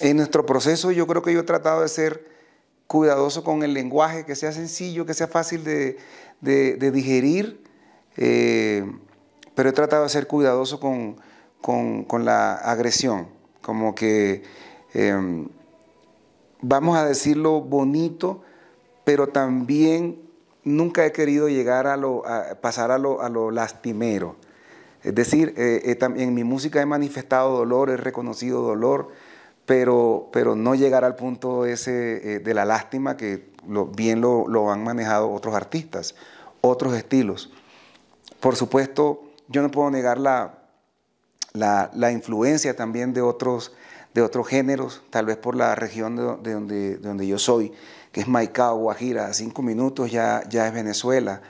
En nuestro proceso yo creo que yo he tratado de ser cuidadoso con el lenguaje, que sea sencillo, que sea fácil de, digerir, eh, pero he tratado de ser cuidadoso con, la agresión, como que em, vamos a decirlo bonito, pero también nunca he querido llegar a, lo, pasar a lo, lastimero. Es decir, eh, en mi música he manifestado dolor, he reconocido dolor, pero, pero no llegar al punto ese eh, de la lástima que bien lo, han manejado otros artistas, otros estilos. Por supuesto, yo no puedo negar la, la, influencia también de otros, de otros géneros, tal vez por la región de, donde, donde, yo soy, que es Maicao, Guajira, a cinco minutos ya, ya es Venezuela.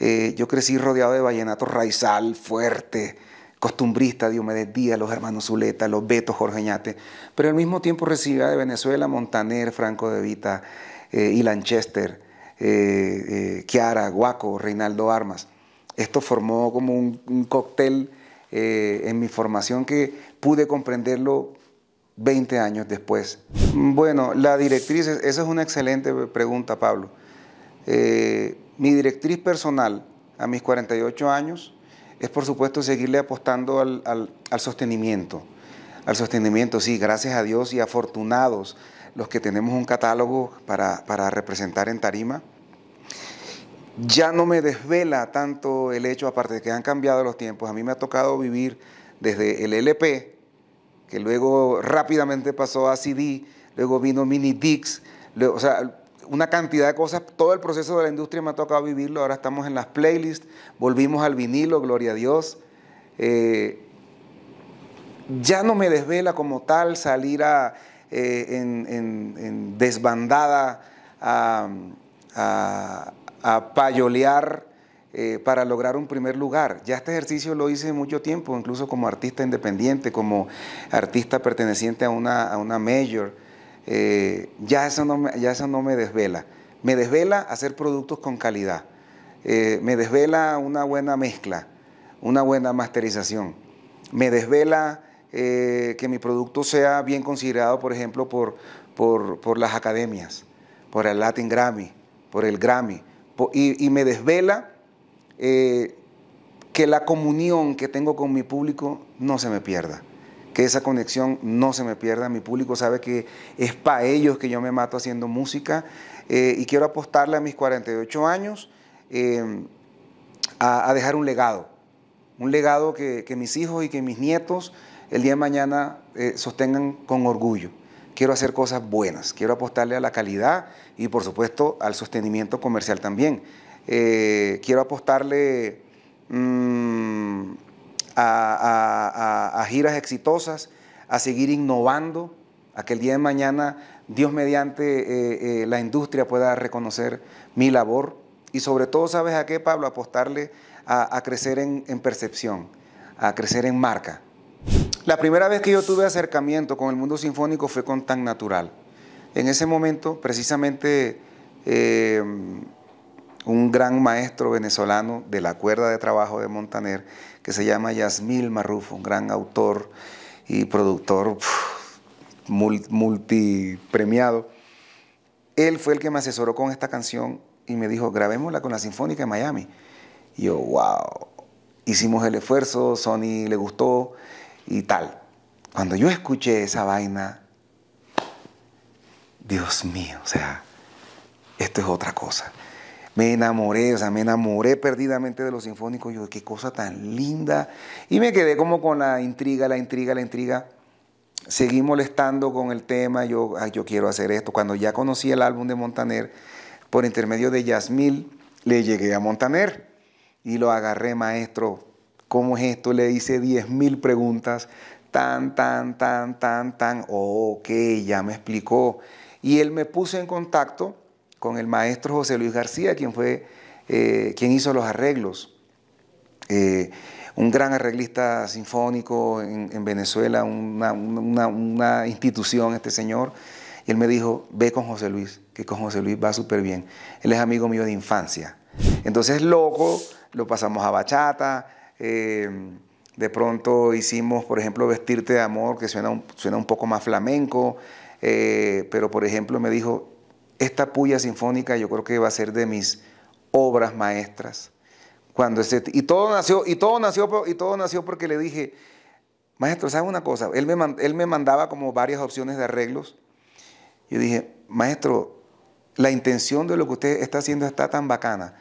Eh, yo crecí rodeado de vallenato raizal, fuerte, costumbrista, Diomedes Díaz, los hermanos Zuleta, los Betos, Jorge Ñate, pero al mismo tiempo recibía de Venezuela Montaner, Franco de Vita, eh, Ilan Chester, eh, eh Guaco, Reinaldo Armas. Esto formó como un, cóctel eh, en mi formación que pude comprenderlo 20 años después. Bueno, la directriz, esa es una excelente pregunta, Pablo. mi directriz personal a mis 48 años es por supuesto seguirle apostando al, sostenimiento. Al sostenimiento, sí, gracias a Dios y afortunados los que tenemos un catálogo para, representar en tarima. Ya no me desvela tanto el hecho, aparte de que han cambiado los tiempos, a mí me ha tocado vivir desde el LP, que luego rápidamente pasó a CD, luego vino Mini Dix, o sea, una cantidad de cosas, todo el proceso de la industria me ha tocado vivirlo, ahora estamos en las playlists, volvimos al vinilo, gloria a Dios. Eh, ya no me desvela como tal salir a, eh, en, desbandada a, payolear eh, para lograr un primer lugar. Ya este ejercicio lo hice mucho tiempo, incluso como artista independiente, como artista perteneciente a una, a una major. Eh, ya, eso no me, ya eso no me desvela. Me desvela hacer productos con calidad. Eh, me desvela una buena mezcla, una buena masterización. Me desvela eh, que mi producto sea bien considerado, por ejemplo, por, por, las academias, por el Latin Grammy, por el Grammy. y, me desvela que la comunión que tengo con mi público no se me pierda que esa conexión no se me pierda. Mi público sabe que es para ellos que yo me mato haciendo música eh, y quiero apostarle a mis 48 años eh, a, dejar un legado. Un legado que, mis hijos y que mis nietos el día de mañana eh, sostengan con orgullo. Quiero hacer cosas buenas, quiero apostarle a la calidad y por supuesto al sostenimiento comercial también. quiero apostarle... Mm, a, giras exitosas, a seguir innovando, a que el día de mañana Dios mediante eh, eh, la industria pueda reconocer mi labor y sobre todo, ¿sabes a qué, Pablo? Apostarle a, crecer en, percepción, a crecer en marca. La primera vez que yo tuve acercamiento con el mundo sinfónico fue con Tan Natural. En ese momento, precisamente, eh, un gran maestro venezolano de la cuerda de trabajo de Montaner, que se llama Yasmil Marrufo, un gran autor y productor multipremiado. Él fue el que me asesoró con esta canción y me dijo, grabémosla con la Sinfónica de Miami. Y yo, wow, hicimos el esfuerzo, Sony le gustó y tal. Cuando yo escuché esa vaina, Dios mío, o sea, esto es otra cosa me enamoré, o sea, me enamoré perdidamente de los sinfónicos. Yo, qué cosa tan linda. Y me quedé como con la intriga, la intriga, la intriga. Seguí molestando con el tema, yo, yo quiero hacer esto. Cuando ya conocí el álbum de Montaner, por intermedio de Yasmil, le llegué a Montaner y lo agarré, maestro. ¿Cómo es esto? Le hice 10 mil preguntas. Tan, tan, tan, tan, tan. ok, ya me explicó. Y él me puso en contacto con el maestro José Luis García, quien fue eh, quien hizo los arreglos. Eh, un gran arreglista sinfónico en, Venezuela, una, institución este señor. Y él me dijo, ve con José Luis, que con José Luis va súper bien. Él es amigo mío de infancia. Entonces, loco, lo pasamos a bachata, eh, De pronto hicimos, por ejemplo, Vestirte de Amor, que suena un, suena un poco más flamenco, pero por ejemplo me dijo, esta puya sinfónica yo creo que va a ser de mis obras maestras. Cuando ese, y todo nació, y todo nació, y todo nació porque le dije, maestro, ¿sabe una cosa? Él me, él me mandaba como varias opciones de arreglos. Yo dije, maestro, la intención de lo que usted está haciendo está tan bacana.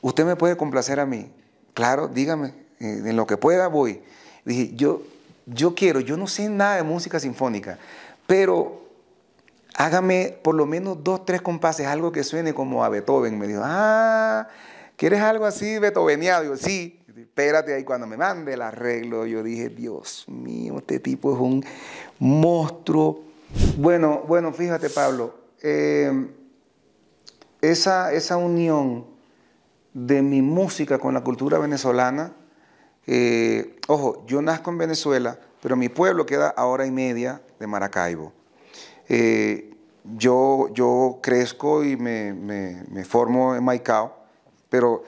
Usted me puede complacer a mí. Claro, dígame, eh, en lo que pueda voy. Dije, yo, yo quiero, yo no sé nada de música sinfónica, pero hágame por lo menos dos, tres compases, algo que suene como a Beethoven. Me dijo, ah, ¿quieres algo así beethoveniado? Digo, sí, espérate ahí cuando me mande el arreglo. Yo dije, Dios mío, este tipo es un monstruo. Bueno, bueno, fíjate Pablo, eh, esa, esa unión de mi música con la cultura venezolana, eh, ojo, yo nazco en Venezuela, pero mi pueblo queda a hora y media de Maracaibo. Eh, yo, yo crezco y me, formo en Maicao, pero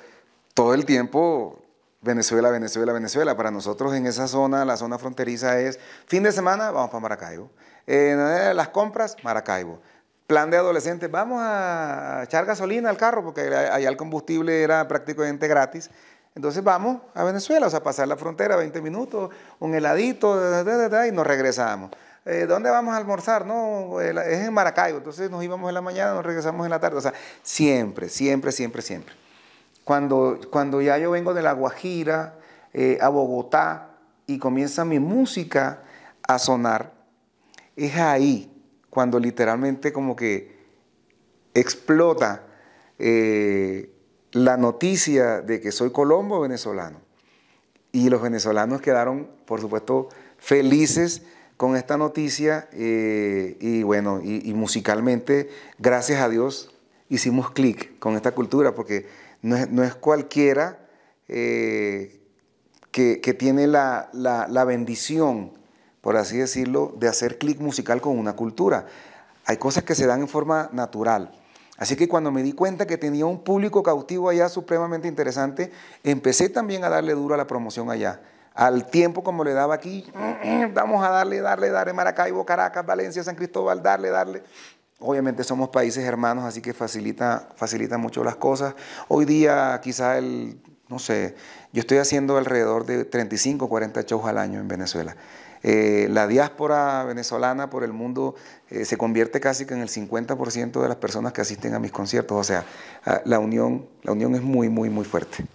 todo el tiempo Venezuela, Venezuela, Venezuela. Para nosotros en esa zona, la zona fronteriza es fin de semana, vamos para Maracaibo. Eh, las compras, Maracaibo. Plan de adolescentes, vamos a echar gasolina al carro porque allá el combustible era prácticamente gratis. Entonces vamos a Venezuela, o sea, pasar la frontera 20 minutos, un heladito, y nos regresamos. Eh, ¿Dónde vamos a almorzar? No, es en Maracaibo. Entonces nos íbamos en la mañana, nos regresamos en la tarde. O sea, siempre, siempre, siempre, siempre. Cuando, cuando ya yo vengo de La Guajira eh, a Bogotá y comienza mi música a sonar, es ahí cuando literalmente como que explota eh, la noticia de que soy colombo venezolano. Y los venezolanos quedaron, por supuesto, felices con esta noticia eh, y bueno, y, musicalmente, gracias a Dios, hicimos clic con esta cultura porque no es, cualquiera eh, que, tiene la, la bendición por así decirlo, de hacer clic musical con una cultura. Hay cosas que se dan en forma natural. Así que cuando me di cuenta que tenía un público cautivo allá supremamente interesante, empecé también a darle duro a la promoción allá. Al tiempo como le daba aquí, vamos a darle, darle, darle, Maracaibo, Caracas, Valencia, San Cristóbal, darle, darle. Obviamente somos países hermanos, así que facilita, facilita mucho las cosas. Hoy día quizá el, no sé, yo estoy haciendo alrededor de 35, 40 shows al año en Venezuela. Eh, la diáspora venezolana por el mundo eh, se convierte casi que en el 50% de las personas que asisten a mis conciertos. O sea, la unión, la unión es muy, muy, muy fuerte.